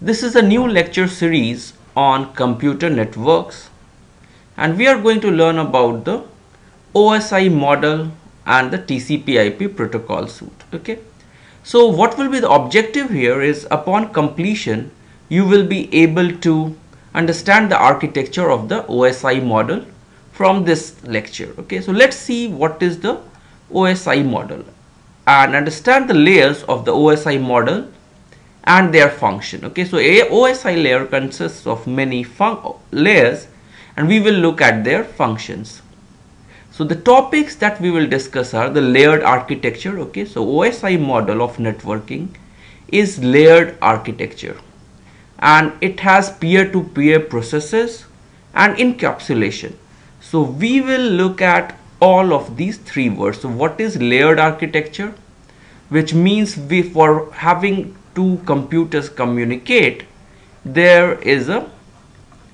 This is a new lecture series on computer networks and we are going to learn about the OSI model and the TCP IP protocol suite. Okay. So what will be the objective here is upon completion you will be able to understand the architecture of the OSI model from this lecture. Okay. So let's see what is the OSI model and understand the layers of the OSI model and their function. Okay so a OSI layer consists of many layers and we will look at their functions. So the topics that we will discuss are the layered architecture. Okay so OSI model of networking is layered architecture and it has peer-to-peer -peer processes and encapsulation. So we will look at all of these three words. So what is layered architecture? Which means we for having two computers communicate there is a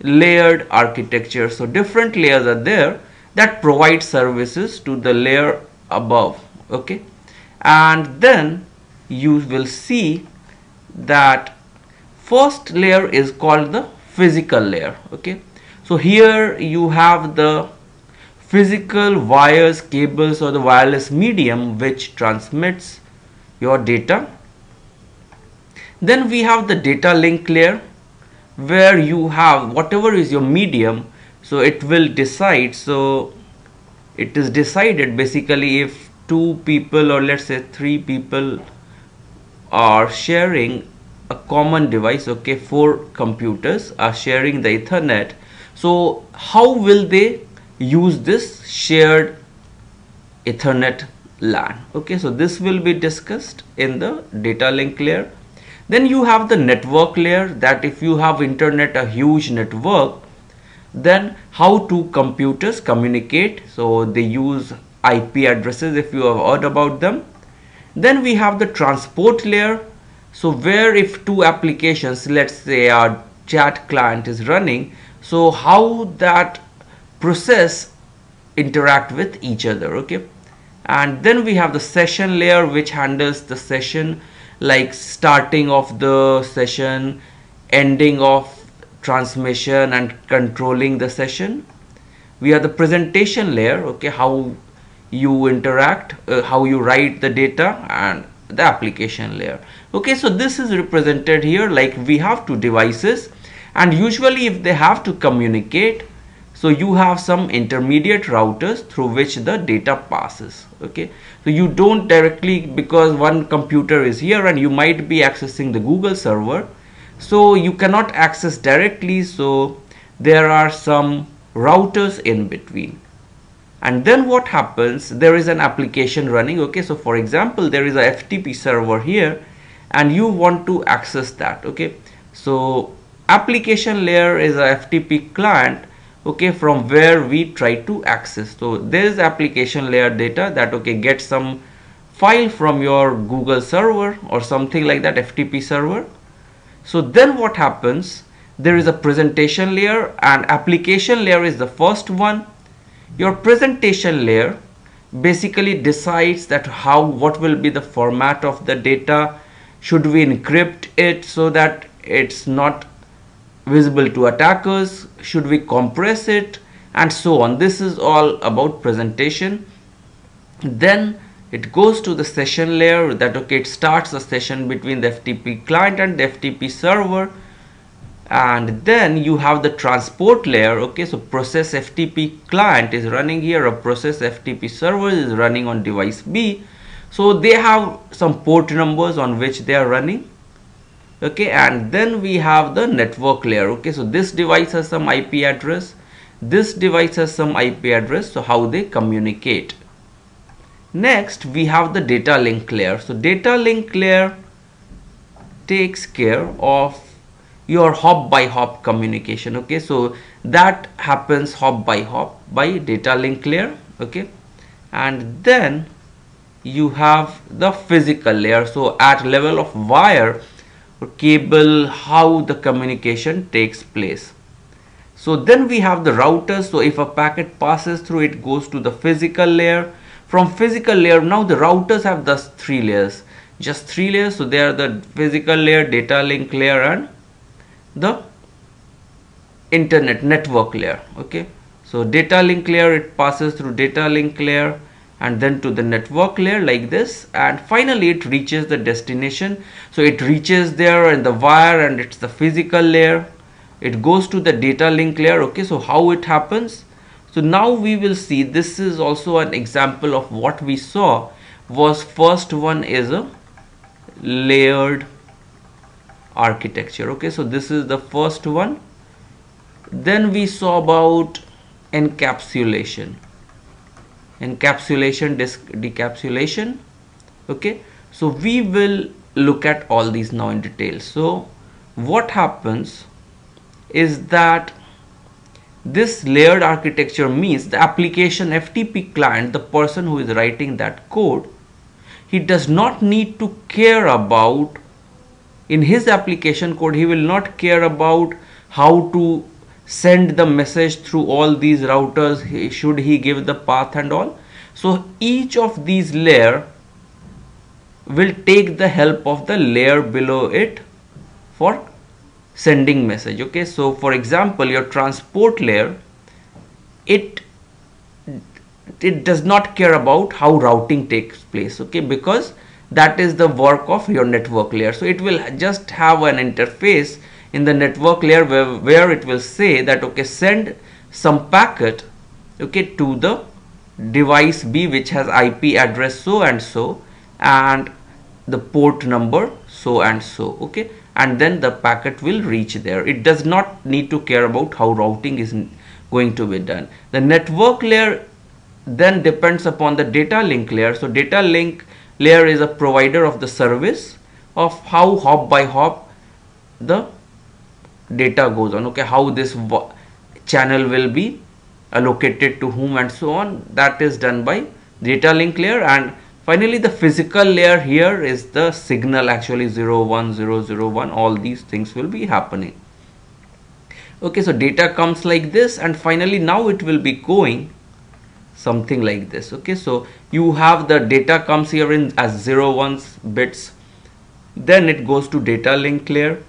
layered architecture. So different layers are there that provide services to the layer above okay? And then you will see that first layer is called the physical layer okay? So here you have the physical wires cables or the wireless medium which transmits your data then we have the data link layer where you have whatever is your medium so it will decide so it is decided basically if two people or let's say three people are sharing a common device okay four computers are sharing the ethernet. So how will they use this shared ethernet LAN? Okay so this will be discussed in the data link layer then you have the network layer that if you have internet a huge network then how two computers communicate? So they use IP addresses if you have heard about them. Then we have the transport layer. So where if two applications let's say our chat client is running so how that process interact with each other okay? And then we have the session layer which handles the session like starting of the session ending of transmission and controlling the session. We have the presentation layer okay how you interact uh, how you write the data and the application layer. Okay so this is represented here like we have two devices and usually if they have to communicate so you have some intermediate routers through which the data passes okay? So you don't directly because one computer is here and you might be accessing the google server. So you cannot access directly so there are some routers in between. And then what happens there is an application running okay? So for example there is a ftp server here and you want to access that okay? So application layer is a ftp client okay from where we try to access. So there is application layer data that okay get some file from your google server or something like that ftp server. So then what happens? There is a presentation layer and application layer is the first one. Your presentation layer basically decides that how what will be the format of the data. Should we encrypt it so that it's not visible to attackers should we compress it and so on. This is all about presentation. Then it goes to the session layer that okay it starts a session between the FTP client and the FTP server. And then you have the transport layer okay so process FTP client is running here a process FTP server is running on device B. So they have some port numbers on which they are running okay and then we have the network layer. Okay so this device has some IP address. This device has some IP address. So how they communicate. Next we have the data link layer. So data link layer takes care of your hop by hop communication. Okay so that happens hop by hop by data link layer. Okay and then you have the physical layer. So at level of wire cable how the communication takes place. So then we have the routers so if a packet passes through it goes to the physical layer. From physical layer now the routers have thus three layers. Just three layers. So they are the physical layer data link layer and the internet network layer. Okay? So data link layer it passes through data link layer and then to the network layer like this and finally it reaches the destination. So it reaches there in the wire and it's the physical layer. It goes to the data link layer okay so how it happens? So now we will see this is also an example of what we saw was first one is a layered architecture okay so this is the first one. Then we saw about encapsulation encapsulation decapsulation okay? So we will look at all these now in detail. So what happens is that this layered architecture means the application FTP client the person who is writing that code he does not need to care about in his application code he will not care about how to send the message through all these routers should he give the path and all. So each of these layer will take the help of the layer below it for sending message okay? So for example your transport layer it it does not care about how routing takes place okay? Because that is the work of your network layer. So it will just have an interface in the network layer where, where it will say that okay send some packet okay to the device B which has IP address so and so and the port number so and so okay and then the packet will reach there. It does not need to care about how routing is going to be done. The network layer then depends upon the data link layer. So data link layer is a provider of the service of how hop by hop the data goes on okay how this channel will be allocated to whom and so on that is done by data link layer. And finally the physical layer here is the signal actually 0 1 0 0 1 all these things will be happening. Okay so data comes like this and finally now it will be going something like this. Okay so you have the data comes here in as 0 1 bits then it goes to data link layer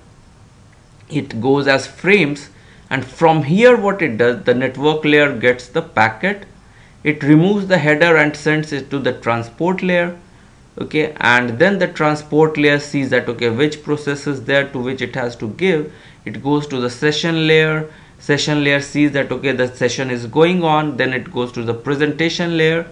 it goes as frames and from here what it does the network layer gets the packet. It removes the header and sends it to the transport layer okay? And then the transport layer sees that okay which process is there to which it has to give. It goes to the session layer. Session layer sees that okay the session is going on. Then it goes to the presentation layer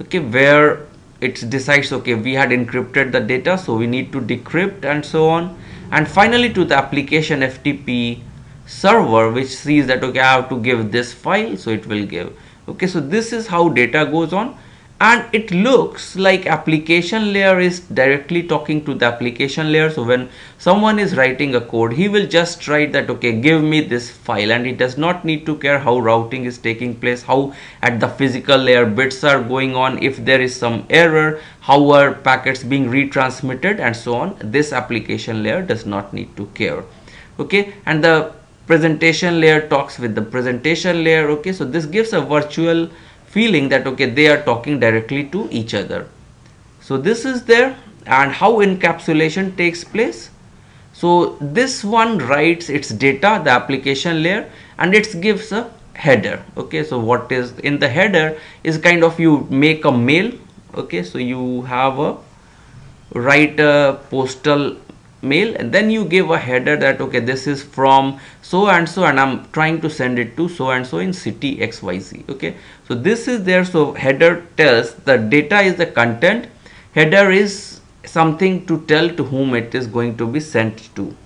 okay where it decides okay we had encrypted the data so we need to decrypt and so on and finally to the application FTP server which sees that okay I have to give this file so it will give. Okay so this is how data goes on and it looks like application layer is directly talking to the application layer. So when someone is writing a code he will just write that okay give me this file. And he does not need to care how routing is taking place how at the physical layer bits are going on if there is some error how are packets being retransmitted and so on. This application layer does not need to care. Okay? And the presentation layer talks with the presentation layer. Okay? So this gives a virtual feeling that okay they are talking directly to each other. So this is there and how encapsulation takes place. So this one writes its data the application layer and it gives a header. Okay so what is in the header is kind of you make a mail. Okay so you have a write a postal mail and then you give a header that okay this is from so and so and I'm trying to send it to so and so in city XYZ okay? So this is there so header tells the data is the content. Header is something to tell to whom it is going to be sent to.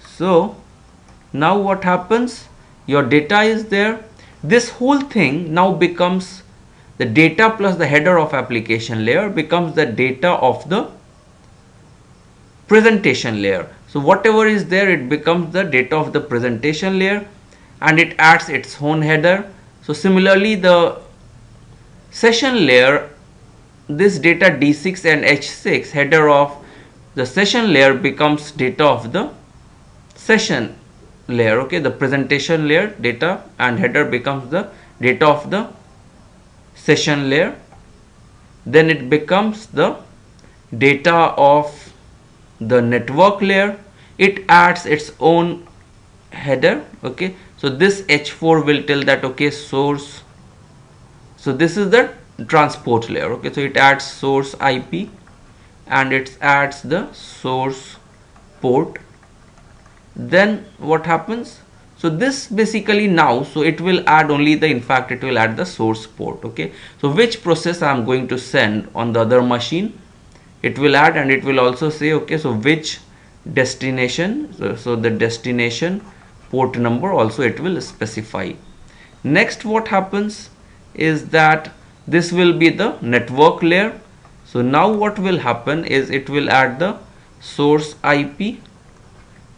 So now what happens? Your data is there. This whole thing now becomes the data plus the header of application layer becomes the data of the presentation layer. So whatever is there it becomes the data of the presentation layer and it adds its own header. So similarly the session layer this data d6 and h6 header of the session layer becomes data of the session layer okay? The presentation layer data and header becomes the data of the session layer. Then it becomes the data of the network layer it adds its own header okay? So this h4 will tell that okay source so this is the transport layer okay? So it adds source ip and it adds the source port. Then what happens? So this basically now so it will add only the in fact it will add the source port okay? So which process i am going to send on the other machine it will add and it will also say okay so which destination so, so the destination port number also it will specify. Next what happens is that this will be the network layer. So now what will happen is it will add the source IP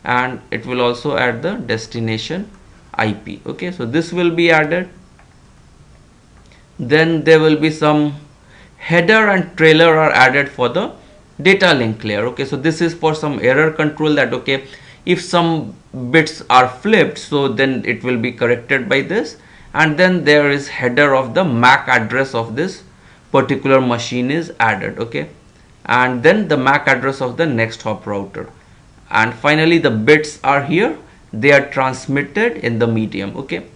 and it will also add the destination IP okay so this will be added. Then there will be some header and trailer are added for the data link layer okay? So this is for some error control that okay if some bits are flipped so then it will be corrected by this. And then there is header of the MAC address of this particular machine is added okay? And then the MAC address of the next hop router. And finally the bits are here. They are transmitted in the medium okay?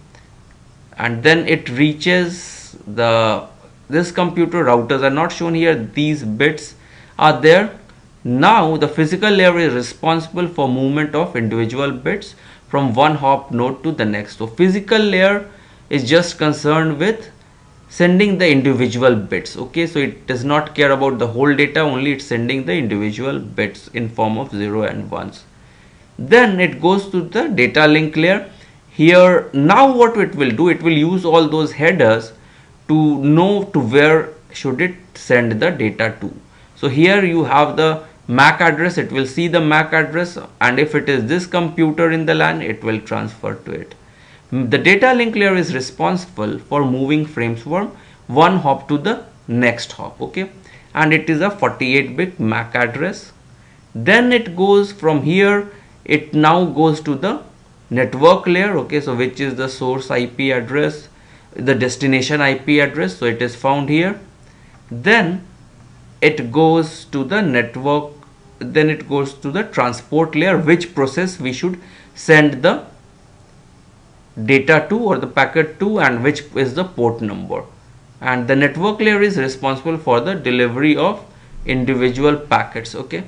And then it reaches the this computer routers are not shown here. These bits are there. Now the physical layer is responsible for movement of individual bits from one hop node to the next. So physical layer is just concerned with sending the individual bits. Okay so it does not care about the whole data only it's sending the individual bits in form of 0 and 1s then it goes to the data link layer. Here now what it will do it will use all those headers to know to where should it send the data to. So here you have the MAC address it will see the MAC address and if it is this computer in the LAN it will transfer to it. Mm, the data link layer is responsible for moving frames from one hop to the next hop okay? And it is a 48 bit MAC address. Then it goes from here it now goes to the network layer okay? So which is the source IP address the destination IP address so it is found here. Then it goes to the network then it goes to the transport layer which process we should send the data to or the packet to and which is the port number. And the network layer is responsible for the delivery of individual packets okay?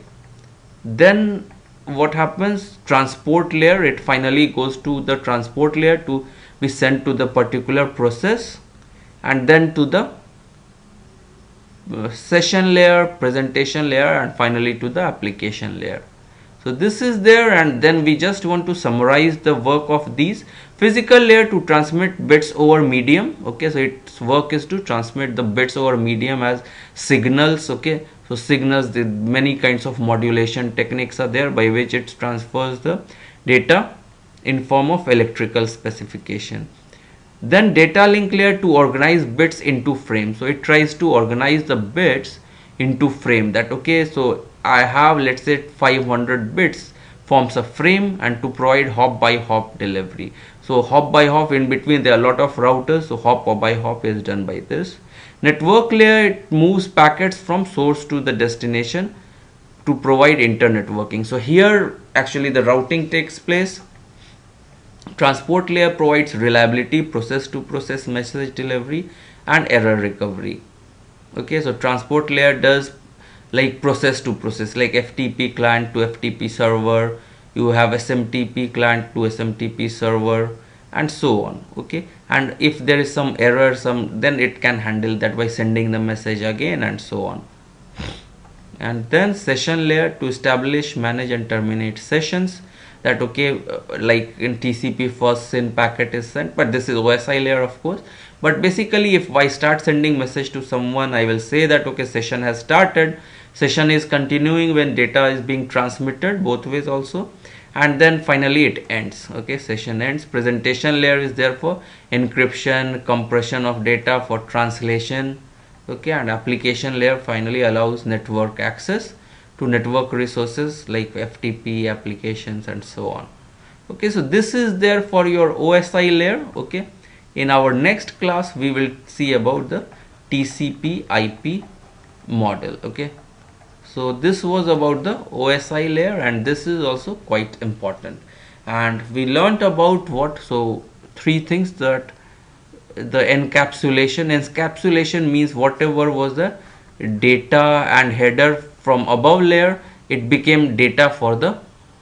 Then what happens? Transport layer it finally goes to the transport layer to be sent to the particular process and then to the uh, session layer presentation layer and finally to the application layer. So this is there and then we just want to summarize the work of these physical layer to transmit bits over medium. Okay so its work is to transmit the bits over medium as signals. Okay so signals the many kinds of modulation techniques are there by which it transfers the data in form of electrical specification. Then data link layer to organize bits into frame. So it tries to organize the bits into frame that okay so I have let's say 500 bits forms a frame and to provide hop by hop delivery. So hop by hop in between there are a lot of routers. So hop by hop is done by this. Network layer it moves packets from source to the destination to provide internetworking so here actually the routing takes place transport layer provides reliability process to process message delivery and error recovery. Okay so transport layer does like process to process like FTP client to FTP server you have SMTP client to SMTP server and so on okay? And if there is some error some then it can handle that by sending the message again and so on. And then session layer to establish manage and terminate sessions that okay like in TCP first SYN packet is sent but this is OSI layer of course. But basically if I start sending message to someone I will say that okay session has started. Session is continuing when data is being transmitted both ways also. And then finally it ends okay session ends. Presentation layer is there for encryption compression of data for translation okay and application layer finally allows network access to network resources like FTP applications and so on. Okay so this is there for your OSI layer okay? In our next class we will see about the TCP IP model okay? So this was about the OSI layer and this is also quite important. And we learnt about what so three things that the encapsulation encapsulation means whatever was the data and header from above layer it became data for the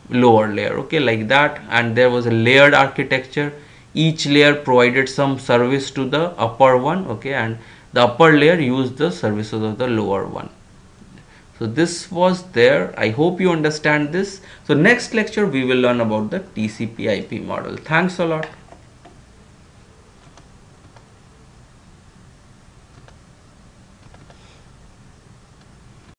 lower layer okay like that. And there was a layered architecture. Each layer provided some service to the upper one okay and the upper layer used the services of the lower one. So this was there. I hope you understand this. So next lecture we will learn about the tcp ip model. Thanks a lot